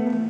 you.